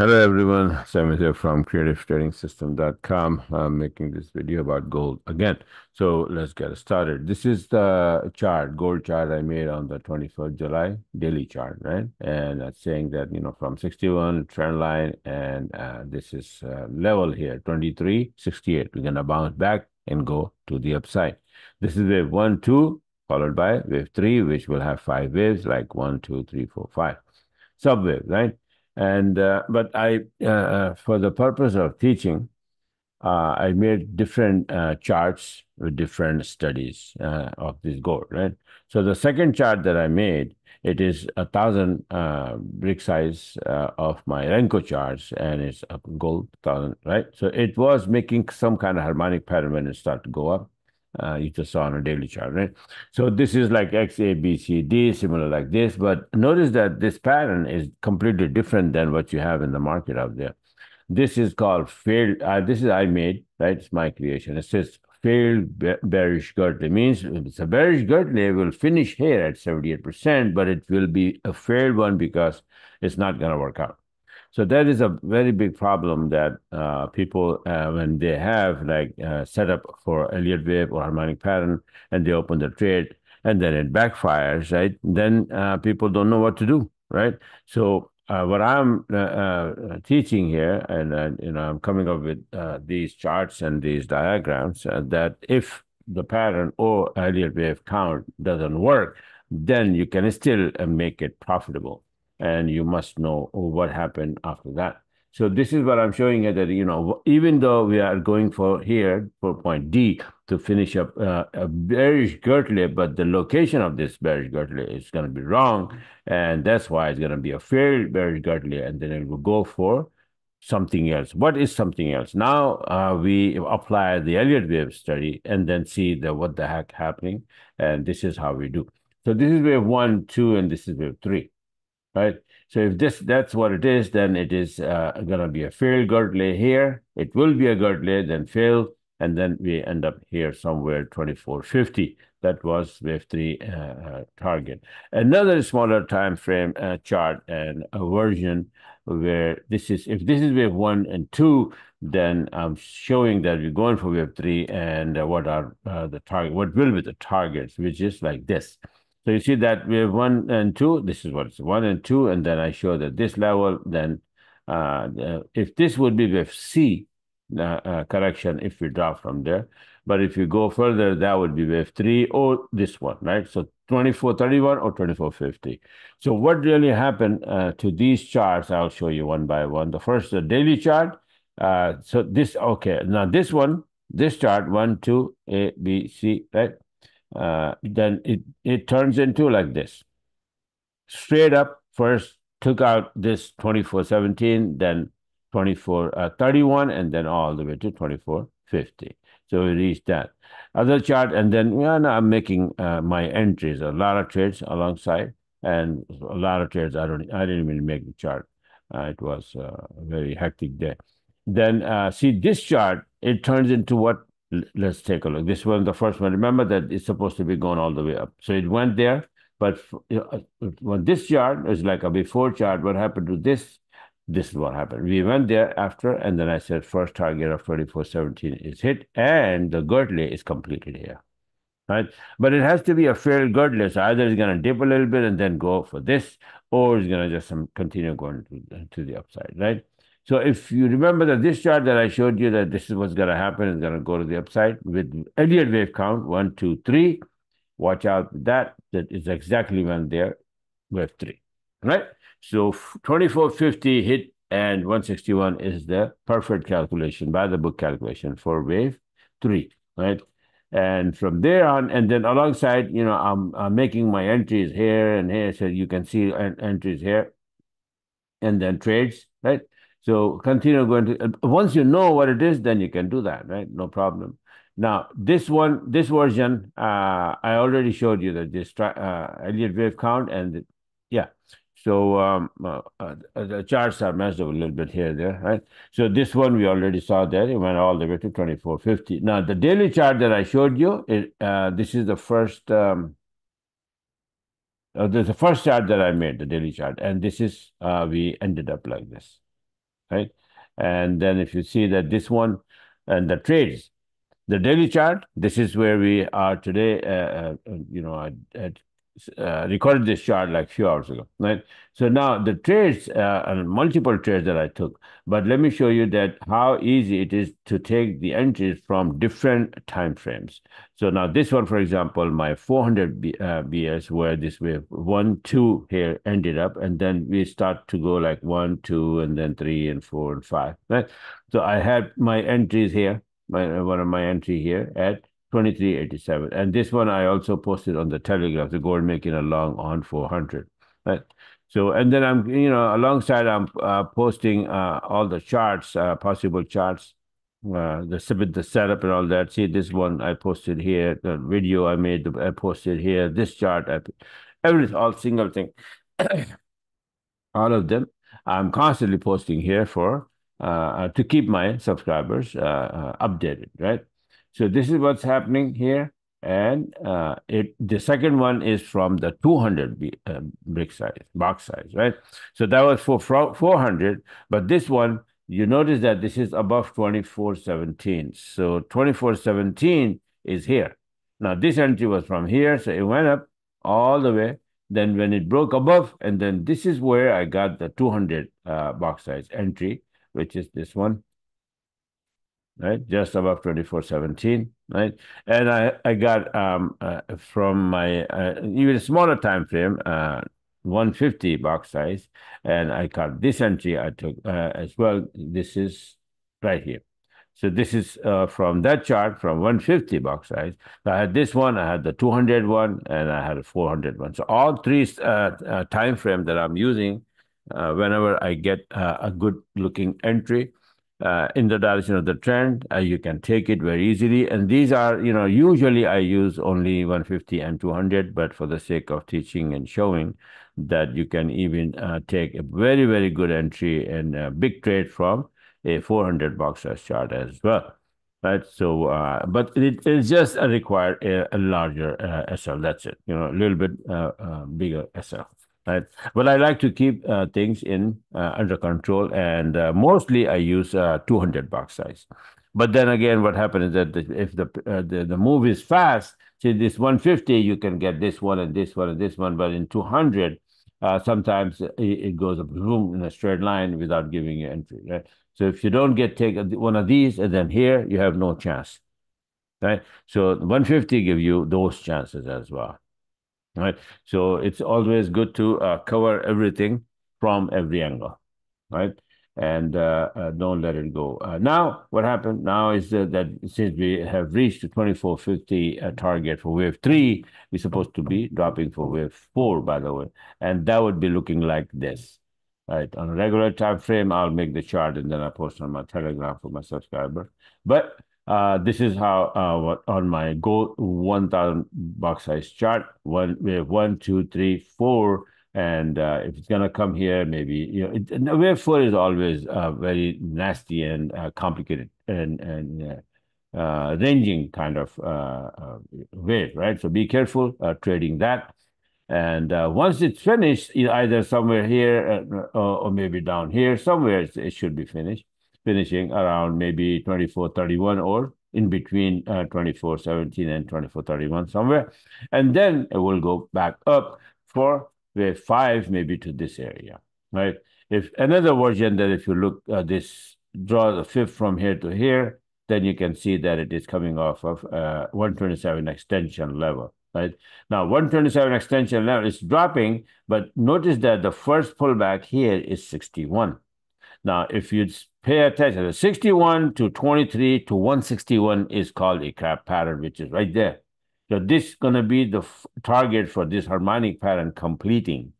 Hello everyone, Sam here from creativetradingsystems.com. I'm making this video about gold again. So let's get started. This is the chart, gold chart I made on the 24th July, daily chart, right? And that's saying that, you know, from 61 trend line and uh, this is uh, level here, 23, 68. We're going to bounce back and go to the upside. This is wave one, two, followed by wave three, which will have five waves like one, two, three, four, five. sub Subwave, right? And uh, but I, uh, uh, for the purpose of teaching, uh, I made different uh, charts with different studies uh, of this gold, right? So the second chart that I made, it is a thousand brick size of my Renko charts, and it's a gold thousand, right? So it was making some kind of harmonic pattern when it started to go up uh, you just saw on a daily chart, right? So this is like X, A, B, C, D, similar like this. But notice that this pattern is completely different than what you have in the market out there. This is called failed. Uh, this is I made, right? It's my creation. It says failed bearish Gartley. Means it's a bearish Gartley, will finish here at 78%, but it will be a failed one because it's not going to work out. So that is a very big problem that uh, people, uh, when they have like uh, set up for Elliott wave or harmonic pattern, and they open the trade, and then it backfires, right? Then uh, people don't know what to do, right? So uh, what I'm uh, teaching here, and you know, I'm coming up with these charts and these diagrams, that if the pattern or Elliott wave count doesn't work, then you can still make it profitable and you must know what happened after that. So this is what I'm showing you that, you know, even though we are going for here for point D to finish up uh, a bearish Gartley, but the location of this bearish Gartley is going to be wrong. And that's why it's going to be a failed bearish Gartley, and then it will go for something else. What is something else? Now uh, we apply the Elliott wave study and then see the what the heck happening. And this is how we do. So this is wave one, two, and this is wave three right? So if this that's what it is, then it is uh, going to be a failed Gartley here. It will be a Gartley, then fail, and then we end up here somewhere 2450. That was wave three uh, uh, target. Another smaller time frame uh, chart and a version where this is, if this is wave one and two, then I'm showing that we're going for wave three and what are uh, the target, what will be the targets, which is like this. So you see that we have one and two. This is what it's one and two, and then I show that this level. Then, uh, if this would be with C uh, uh, correction, if we drop from there, but if you go further, that would be wave three or this one, right? So 2431 or 2450. So what really happened uh, to these charts? I'll show you one by one. The first, the daily chart. Uh, so this okay. Now this one, this chart one, two, A, B, C, right? Uh, then it, it turns into like this. Straight up, first took out this 2417, then 2431, uh, and then all the way to 2450. So we reached that. Other chart, and then no, I'm making uh, my entries, a lot of trades alongside, and a lot of trades. I don't, I didn't even make the chart. Uh, it was uh, a very hectic day. Then uh, see this chart, it turns into what let's take a look. This was the first one. Remember that it's supposed to be going all the way up. So it went there, but uh, when this chart is like a before chart, what happened to this? This is what happened. We went there after, and then I said first target of 2417 is hit, and the Gartley is completed here. Right? But it has to be a fair Gartley. So either it's going to dip a little bit and then go for this, or it's going to just continue going to, to the upside, right? So if you remember that this chart that I showed you that this is what's going to happen, it's going to go to the upside with Elliott wave count, one, two, three. Watch out that. That is exactly when there, wave three, right? So 2450 hit and 161 is the perfect calculation by the book calculation for wave three, right? And from there on, and then alongside, you know, I'm, I'm making my entries here and here, so you can see entries here, and then trades, right? So continue going to, once you know what it is, then you can do that, right? No problem. Now, this one, this version, uh, I already showed you that this uh, Elliott wave count and the, yeah. So um, uh, uh, the charts are messed up a little bit here, there, right? So this one we already saw there. It went all the way to 2450. Now, the daily chart that I showed you, it, uh, this is the first, um, uh, the first chart that I made, the daily chart. And this is, uh, we ended up like this right? And then if you see that this one and the trades, the daily chart, this is where we are today. Uh, uh, you know, at, at uh, recorded this chart like few hours ago, right? So now the trades uh, and multiple trades that I took, but let me show you that how easy it is to take the entries from different time frames. So now this one, for example, my 400 B, uh, BS where this wave one, two here ended up, and then we start to go like one, two, and then three and four and five, right? So I had my entries here, my one of my entry here at 2387. And this one I also posted on the Telegram, the gold making a long on 400. Right. So, and then I'm, you know, alongside I'm uh, posting uh, all the charts, uh, possible charts, uh, the the setup and all that. See this one I posted here, the video I made, I posted here, this chart, I, every all single thing, all of them. I'm constantly posting here for uh, to keep my subscribers uh, updated, right? So this is what's happening here. And uh, it the second one is from the 200 uh, brick size, box size, right? So that was for 400, but this one, you notice that this is above 2417. So 2417 is here. Now this entry was from here, so it went up all the way. Then when it broke above, and then this is where I got the 200 uh, box size entry, which is this one right? Just above 2417, right? And I, I got um, uh, from my uh, even smaller time frame, uh, 150 box size, and I got this entry I took uh, as well. This is right here. So this is uh, from that chart from 150 box size. So I had this one, I had the 200 one, and I had a 400 one. So all three uh, time frame that I'm using whenever I get a good looking entry, uh, in the direction of the trend. Uh, you can take it very easily. And these are, you know, usually I use only 150 and 200, but for the sake of teaching and showing that you can even uh, take a very, very good entry and a big trade from a 400 box chart as well. Right. So, uh, but it is just required a, a larger uh, SL. That's it. You know, a little bit uh, bigger SL right? But I like to keep uh, things in uh, under control, and uh, mostly I use uh, 200 box size. But then again, what happens is that if the, uh, the the move is fast, see this 150, you can get this one and this one and this one, but in 200, uh, sometimes it, it goes up boom in a straight line without giving you entry, right? So if you don't get take one of these, and then here you have no chance, right? So 150 give you those chances as well right? So it's always good to uh, cover everything from every angle, right? And uh, uh, don't let it go. Uh, now, what happened now is that since we have reached the 2450 uh, target for wave three, we're supposed to be dropping for wave four, by the way. And that would be looking like this, right? On a regular time frame, I'll make the chart and then I post on my Telegram for my subscriber. But uh, this is how uh, on my gold 1000 box size chart. One we have one, two, three, four, and uh, if it's gonna come here, maybe you know, it, wave four is always uh, very nasty and uh, complicated and and uh, ranging kind of wave, right? So be careful trading that. And once it's finished, either somewhere here or, or maybe down here, somewhere it should be finished finishing around maybe 2431 or in between uh, 2417 and 2431 somewhere. And then it will go back up for wave five, maybe to this area, right? If another version that if you look at uh, this, draw the fifth from here to here, then you can see that it is coming off of uh, 127 extension level, right? Now, 127 extension level is dropping, but notice that the first pullback here is 61. Now, if you pay attention, the 61 to 23 to 161 is called a crab pattern, which is right there. So this is going to be the target for this harmonic pattern completing,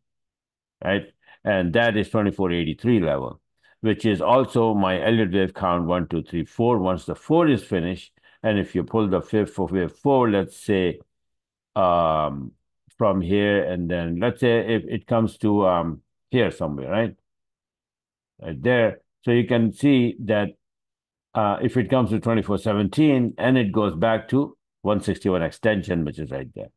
right? And that is 2483 level, which is also my Elliott wave count one, two, three, four. Once the four is finished, and if you pull the fifth of wave four, let's say um, from here, and then let's say if it comes to um, here somewhere, right? right there. So you can see that uh, if it comes to 2417 and it goes back to 161 extension, which is right there.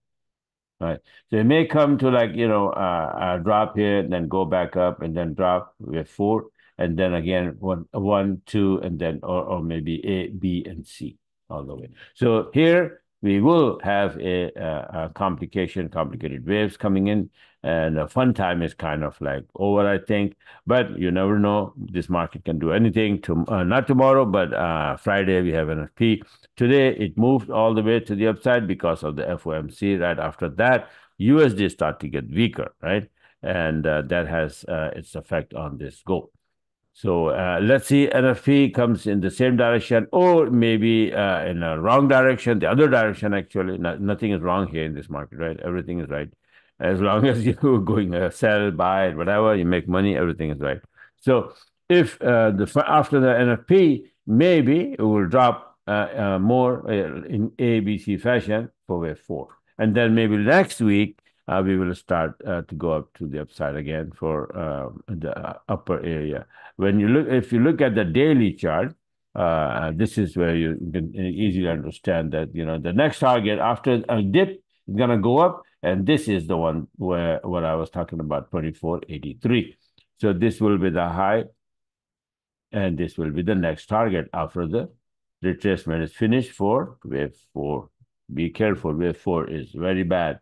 Right. So it may come to like, you know, uh, a drop here, and then go back up and then drop with four. and then again one, one, two, and then or, or maybe A, B, and C all the way. So here we will have a, a, a complication, complicated waves coming in, and a fun time is kind of like over, I think. But you never know. This market can do anything. To uh, not tomorrow, but uh, Friday we have NFP. Today it moved all the way to the upside because of the FOMC. Right after that, USD start to get weaker, right? And uh, that has uh, its effect on this gold. So uh, let's see NFP comes in the same direction or maybe uh, in a wrong direction, the other direction actually. No, nothing is wrong here in this market, right? Everything is right. As long as you're going uh, sell, buy, whatever, you make money, everything is right. So if uh, the after the NFP, maybe it will drop uh, more in ABC fashion for wave four. And then maybe next week, we will start uh, to go up to the upside again for um, the upper area. When you look, if you look at the daily chart, uh, this is where you can easily understand that you know the next target after a dip is gonna go up, and this is the one where what I was talking about, twenty four eighty three. So this will be the high, and this will be the next target after the retracement is finished for wave four. Be careful, wave four is very bad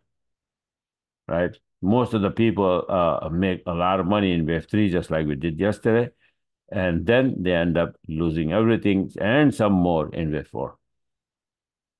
right? Most of the people uh, make a lot of money in Wave 3, just like we did yesterday. And then they end up losing everything and some more in Wave 4.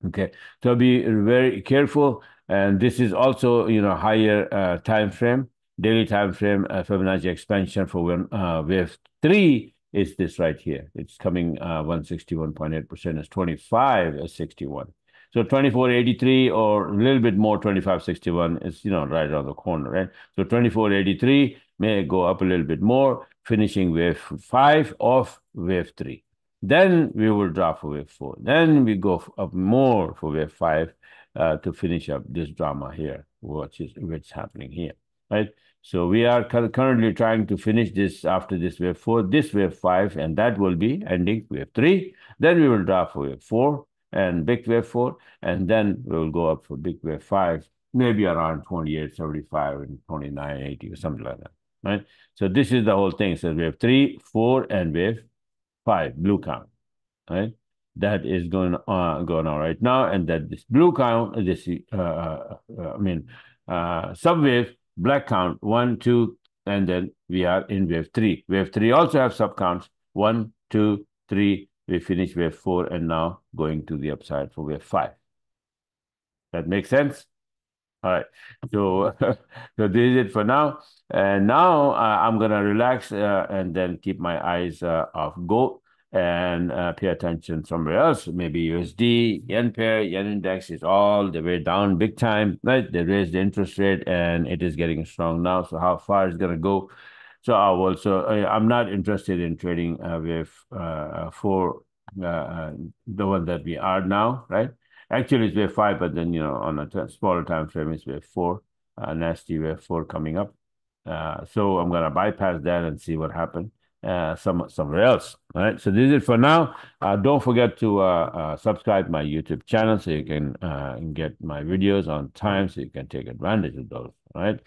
Okay, so be very careful. And this is also, you know, higher uh, time frame, daily time frame, uh, Fibonacci expansion for when uh, Wave 3 is this right here. It's coming uh, 161.8% is 25 is 61. So 2483 or a little bit more, 2561 is, you know, right around the corner, right? So 2483 may go up a little bit more, finishing wave five of wave three. Then we will drop for wave four. Then we go up more for wave five uh, to finish up this drama here, which is what's happening here, right? So we are currently trying to finish this after this wave four, this wave five, and that will be ending wave three. Then we will drop for wave four, and big wave 4, and then we'll go up for big wave 5, maybe around 28, 75, and 29, 80, or something like that, right? So this is the whole thing. So wave 3, 4, and wave 5, blue count, right? That is going on, going on right now, and that this blue count, this, uh, uh, I mean, uh, subwave, black count, 1, 2, and then we are in wave 3. Wave 3 also have subcounts, 1, 2, 3, we finished wave four and now going to the upside for wave five. That makes sense? All right. So, so this is it for now. And now uh, I'm to relax uh, and then keep my eyes uh, off gold and uh, pay attention somewhere else. Maybe USD, yen pair, yen index is all the way down big time, right? They raised the interest rate and it is getting strong now. So how far is to go? So I will. So I'm not interested in trading uh, with uh, for uh, the one that we are now, right? Actually, it's wave five, but then you know on a smaller time frame, it's wave four. nasty wave four coming up. so I'm gonna bypass that and see what happens. Uh, some somewhere else. All right. So this is it for now. Uh, don't forget to uh, subscribe my YouTube channel so you can get my videos on time so you can take advantage of those. All right.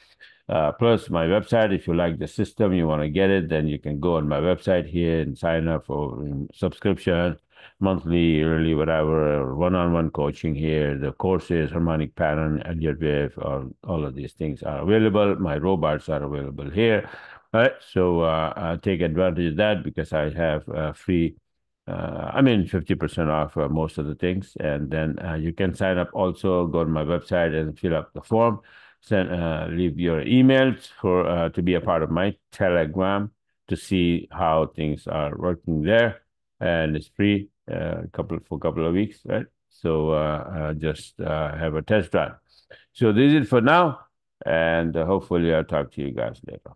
Uh, plus my website, if you like the system, you want to get it, then you can go on my website here and sign up for subscription, monthly, yearly, whatever, one-on-one coaching here. The courses, harmonic pattern, Elliott wave, all, all of these things are available. My robots are available here. All right, so uh, take advantage of that because I have uh, free uh, I mean, 50% off uh, most of the things. And then uh, you can sign up also, go to my website and fill up the form. Send uh, leave your emails for to be a part of my telegram to see how things are working there. And it's free a couple for a couple of weeks right? So just have a test drive. So this is it for now. And hopefully i'll talk to you guys later